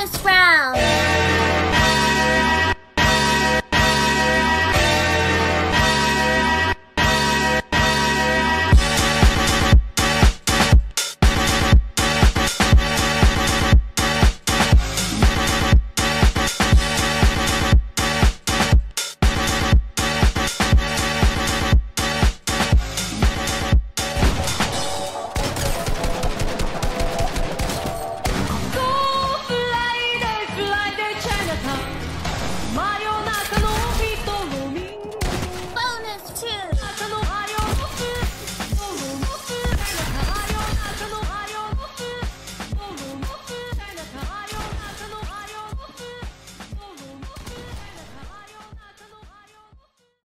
bonus round!